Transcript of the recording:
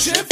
Chip